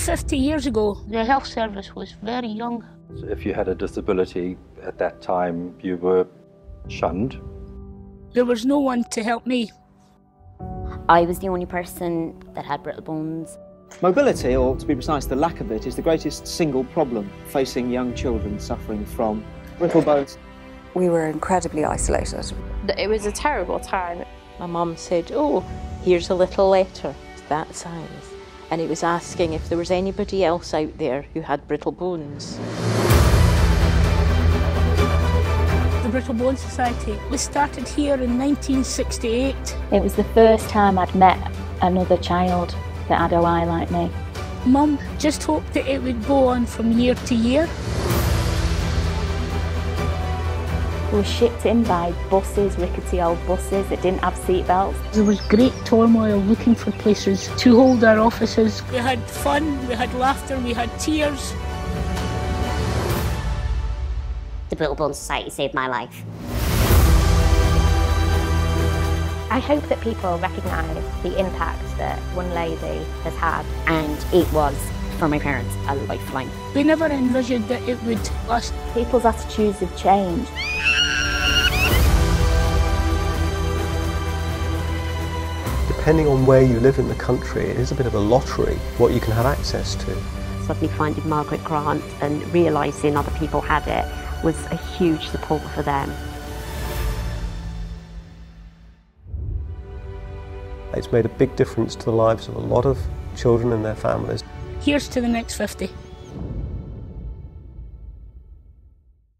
50 years ago, The health service was very young. So if you had a disability at that time, you were shunned. there was no one to help me. I was the only person that had brittle bones. Mobility, or to be precise, the lack of it, is the greatest single problem facing young children suffering from brittle bones. We were incredibly isolated. It was a terrible time. My mum said, Oh, here's a little letter that size. And it was asking if there was anybody else out there who had brittle bones. The Brittle Bone Society was started here in 1968. It was the first time I'd met another child that had a OI like me. Mum just hoped that it would go on from year to year. We were shipped in by buses, rickety old buses that didn't have seat belts. There was great turmoil looking for places to hold our offices. We had fun, we had laughter, we had tears. The Brittle Bone Society saved my life. I hope that people recognise the impact that one lady has had. And it was, for my parents, a lifeline. We never envisioned that it would last. People's attitudes have changed. Depending on where you live in the country, it is a bit of a lottery what you can have access to. Suddenly finding Margaret Grant and realising other people had it was a huge support for them. It's made a big difference to the lives of a lot of children and their families. Here's to the next 50.